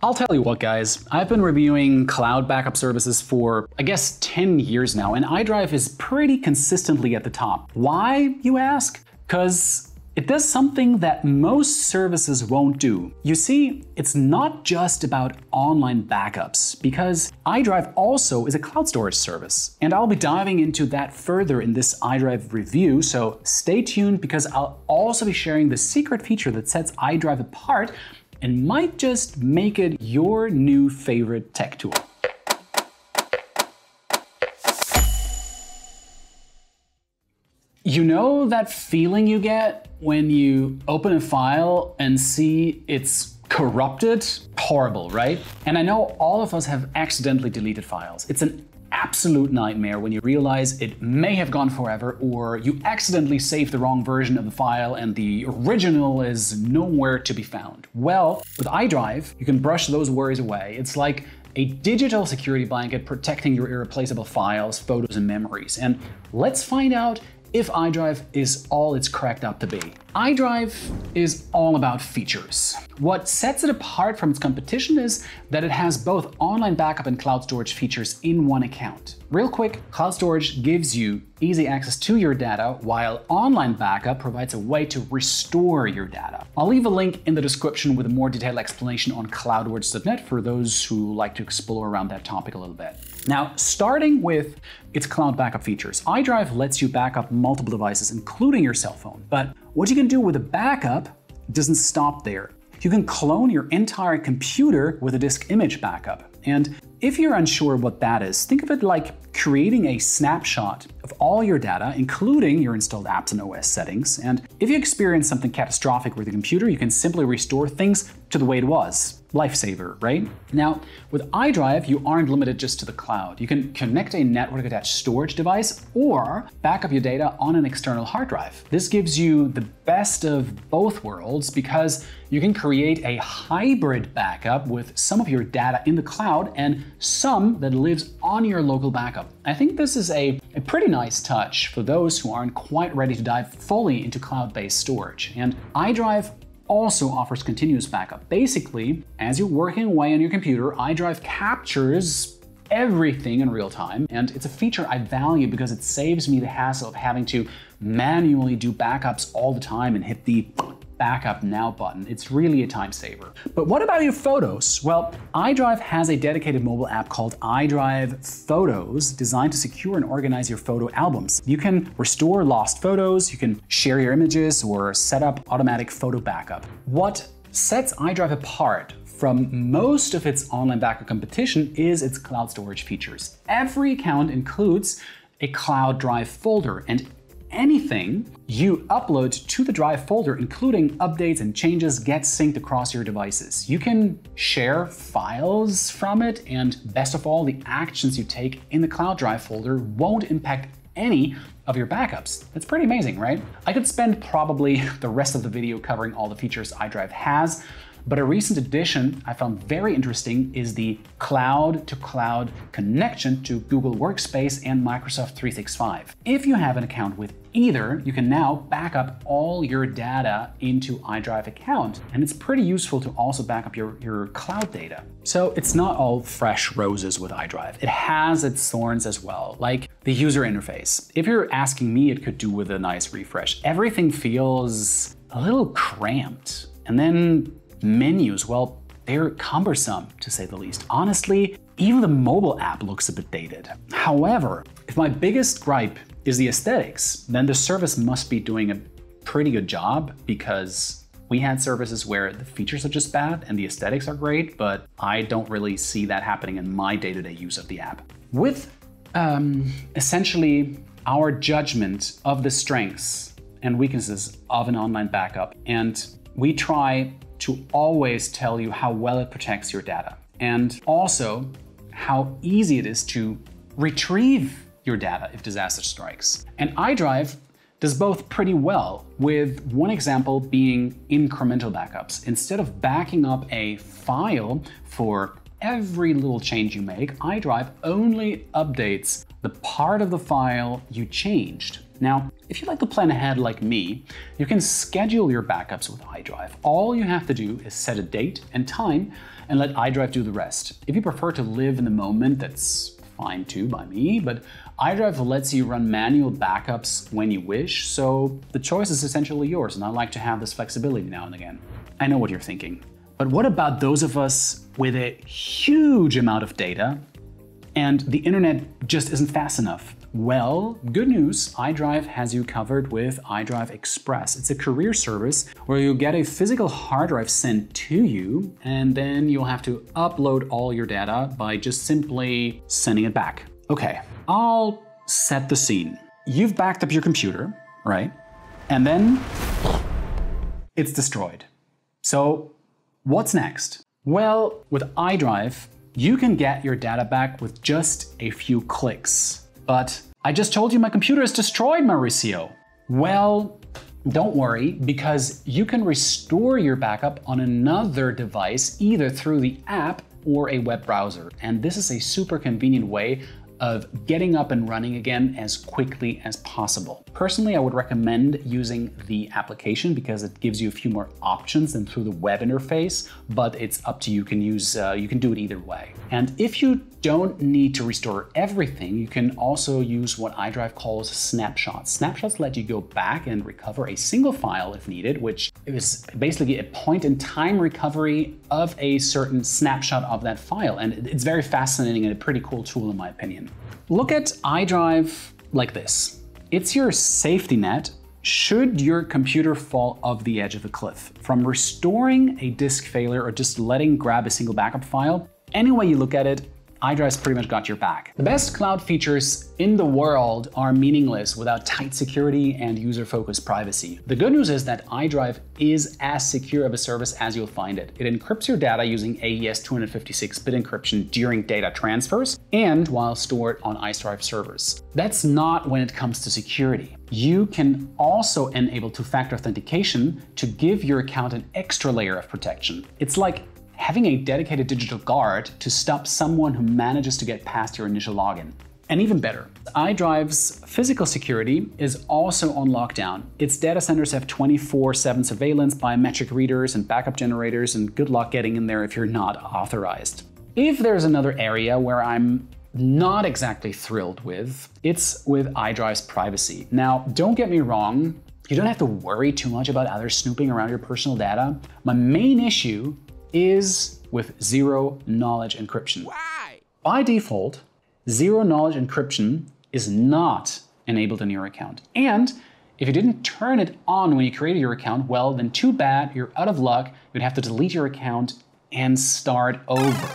I'll tell you what, guys, I've been reviewing cloud backup services for, I guess, 10 years now, and iDrive is pretty consistently at the top. Why, you ask? Because it does something that most services won't do. You see, it's not just about online backups, because iDrive also is a cloud storage service. And I'll be diving into that further in this iDrive review, so stay tuned because I'll also be sharing the secret feature that sets iDrive apart and might just make it your new favorite tech tool. You know that feeling you get when you open a file and see it's corrupted? Horrible, right? And I know all of us have accidentally deleted files. It's an absolute nightmare when you realize it may have gone forever or you accidentally saved the wrong version of the file and the original is nowhere to be found. Well, with iDrive, you can brush those worries away. It's like a digital security blanket protecting your irreplaceable files, photos, and memories. And let's find out if iDrive is all it's cracked up to be. iDrive is all about features. What sets it apart from its competition is that it has both online backup and cloud storage features in one account. Real quick, cloud storage gives you easy access to your data, while online backup provides a way to restore your data. I'll leave a link in the description with a more detailed explanation on Cloudwards.net for those who like to explore around that topic a little bit. Now, starting with its cloud backup features, iDrive lets you back up multiple devices, including your cell phone. But what you can do with a backup doesn't stop there. You can clone your entire computer with a disk image backup. And if you're unsure what that is, think of it like creating a snapshot of all your data, including your installed apps and OS settings. And if you experience something catastrophic with your computer, you can simply restore things to the way it was lifesaver, right? Now, with iDrive, you aren't limited just to the cloud. You can connect a network attached storage device or back up your data on an external hard drive. This gives you the best of both worlds because you can create a hybrid backup with some of your data in the cloud and some that lives on your local backup. I think this is a, a pretty nice touch for those who aren't quite ready to dive fully into cloud-based storage. And iDrive also offers continuous backup. Basically, as you're working away on your computer, iDrive captures everything in real time, and it's a feature I value because it saves me the hassle of having to manually do backups all the time and hit the backup now button. It's really a time saver. But what about your photos? Well, iDrive has a dedicated mobile app called iDrive Photos designed to secure and organize your photo albums. You can restore lost photos, you can share your images, or set up automatic photo backup. What sets iDrive apart from most of its online backup competition is its cloud storage features. Every account includes a cloud drive folder, and anything you upload to the Drive folder, including updates and changes, get synced across your devices. You can share files from it, and best of all, the actions you take in the Cloud Drive folder won't impact any of your backups. That's pretty amazing, right? I could spend probably the rest of the video covering all the features iDrive has, but a recent addition I found very interesting is the cloud to cloud connection to Google Workspace and Microsoft 365. If you have an account with either, you can now back up all your data into iDrive account. And it's pretty useful to also back up your, your cloud data. So it's not all fresh roses with iDrive. It has its thorns as well, like the user interface. If you're asking me, it could do with a nice refresh. Everything feels a little cramped. And then menus, well, they're cumbersome to say the least. Honestly, even the mobile app looks a bit dated. However, if my biggest gripe is the aesthetics, then the service must be doing a pretty good job because we had services where the features are just bad and the aesthetics are great, but I don't really see that happening in my day-to-day use of the app. With um, essentially our judgment of the strengths and weaknesses of an online backup, and we try to always tell you how well it protects your data and also how easy it is to retrieve your data if disaster strikes. And iDrive does both pretty well, with one example being incremental backups. Instead of backing up a file for every little change you make, iDrive only updates the part of the file you changed. Now, if you like to plan ahead like me, you can schedule your backups with iDrive. All you have to do is set a date and time and let iDrive do the rest. If you prefer to live in the moment, that's fine too by me, but iDrive lets you run manual backups when you wish, so the choice is essentially yours, and I like to have this flexibility now and again. I know what you're thinking. But what about those of us with a huge amount of data and the internet just isn't fast enough? Well, good news, iDrive has you covered with iDrive Express. It's a courier service where you get a physical hard drive sent to you, and then you'll have to upload all your data by just simply sending it back. Okay, I'll set the scene. You've backed up your computer, right? And then it's destroyed. So What's next? Well, with iDrive, you can get your data back with just a few clicks. But I just told you my computer is destroyed, Mauricio. Well, don't worry, because you can restore your backup on another device, either through the app or a web browser. And this is a super convenient way of getting up and running again as quickly as possible. Personally, I would recommend using the application because it gives you a few more options than through the web interface, but it's up to you. You can use uh, you can do it either way. And if you don't need to restore everything, you can also use what iDrive calls snapshots. Snapshots let you go back and recover a single file if needed, which is basically a point in time recovery of a certain snapshot of that file. And it's very fascinating and a pretty cool tool in my opinion. Look at iDrive like this. It's your safety net should your computer fall off the edge of a cliff. From restoring a disk failure or just letting grab a single backup file, any way you look at it, iDrive's pretty much got your back. The best cloud features in the world are meaningless without tight security and user-focused privacy. The good news is that iDrive is as secure of a service as you'll find it. It encrypts your data using AES 256-bit encryption during data transfers and while stored on iDrive servers. That's not when it comes to security. You can also enable two-factor authentication to give your account an extra layer of protection. It's like having a dedicated digital guard to stop someone who manages to get past your initial login. And even better, iDrive's physical security is also on lockdown. Its data centers have 24 7 surveillance, biometric readers, and backup generators, and good luck getting in there if you're not authorized. If there's another area where I'm not exactly thrilled with, it's with iDrive's privacy. Now, don't get me wrong, you don't have to worry too much about others snooping around your personal data. My main issue is with zero knowledge encryption. Why? By default, zero knowledge encryption is not enabled in your account. And if you didn't turn it on when you created your account, well, then too bad, you're out of luck. You'd have to delete your account and start over.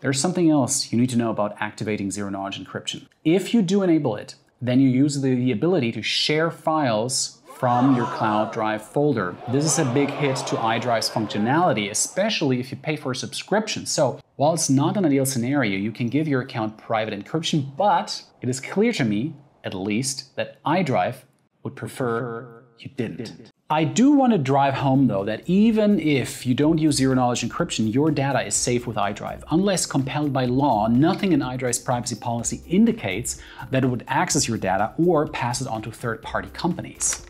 There's something else you need to know about activating zero knowledge encryption. If you do enable it, then you use the, the ability to share files from your Cloud Drive folder. This is a big hit to iDrive's functionality, especially if you pay for a subscription. So while it's not an ideal scenario, you can give your account private encryption, but it is clear to me, at least, that iDrive would prefer you didn't. I do want to drive home though that even if you don't use zero knowledge encryption, your data is safe with iDrive. Unless compelled by law, nothing in iDrive's privacy policy indicates that it would access your data or pass it on to third party companies.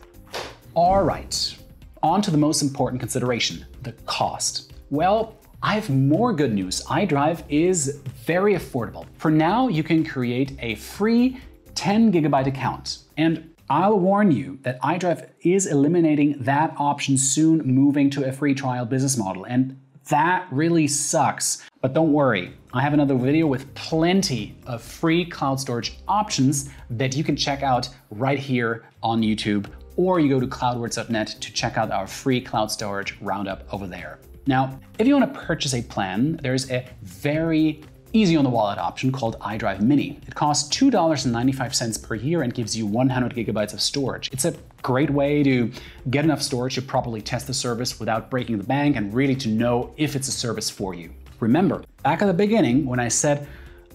All right, on to the most important consideration, the cost. Well, I have more good news. iDrive is very affordable. For now, you can create a free 10 gigabyte account. And I'll warn you that iDrive is eliminating that option soon, moving to a free trial business model. And that really sucks. But don't worry, I have another video with plenty of free cloud storage options that you can check out right here on YouTube or you go to cloudwards.net to check out our free cloud storage roundup over there. Now, if you want to purchase a plan, there's a very easy on the wallet option called iDrive Mini. It costs $2.95 per year and gives you 100 gigabytes of storage. It's a great way to get enough storage to properly test the service without breaking the bank and really to know if it's a service for you. Remember, back at the beginning when I said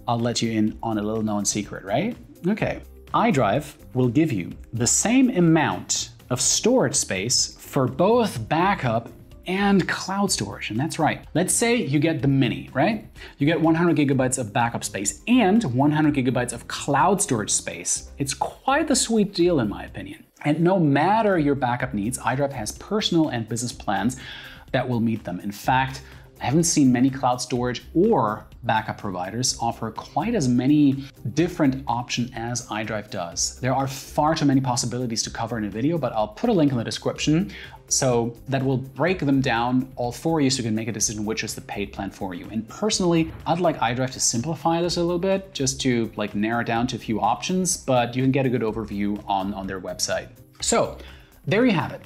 I'll let you in on a little known secret, right? Okay, iDrive will give you the same amount of storage space for both backup and cloud storage. And that's right. Let's say you get the mini, right? You get 100 gigabytes of backup space and 100 gigabytes of cloud storage space. It's quite the sweet deal, in my opinion. And no matter your backup needs, iDrive has personal and business plans that will meet them. In fact, I haven't seen many cloud storage or backup providers offer quite as many different options as iDrive does. There are far too many possibilities to cover in a video, but I'll put a link in the description so that will break them down all for you so you can make a decision which is the paid plan for you. And personally, I'd like iDrive to simplify this a little bit, just to like narrow down to a few options, but you can get a good overview on, on their website. So there you have it.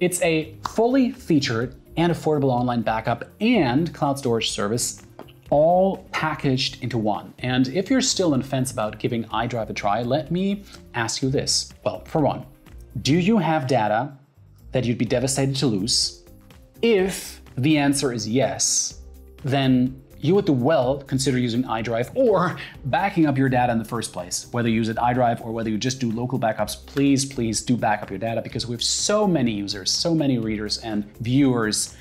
It's a fully featured and affordable online backup and cloud storage service all packaged into one. And if you're still on fence about giving iDrive a try, let me ask you this. Well, for one, do you have data that you'd be devastated to lose? If the answer is yes, then you would do well consider using iDrive or backing up your data in the first place. Whether you use it iDrive or whether you just do local backups, please, please do back up your data because we have so many users, so many readers and viewers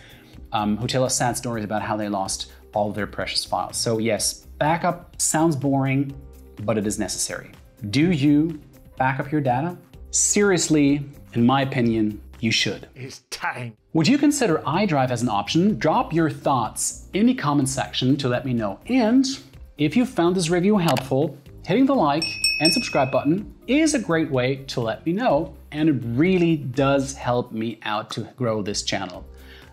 um, who tell us sad stories about how they lost all their precious files. So yes, backup sounds boring, but it is necessary. Do you back up your data? Seriously, in my opinion, you should. It's time. Would you consider iDrive as an option? Drop your thoughts in the comment section to let me know. And if you found this review helpful, hitting the like and subscribe button is a great way to let me know, and it really does help me out to grow this channel.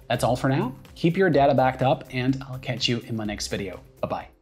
That's all for now. Keep your data backed up, and I'll catch you in my next video. Bye bye.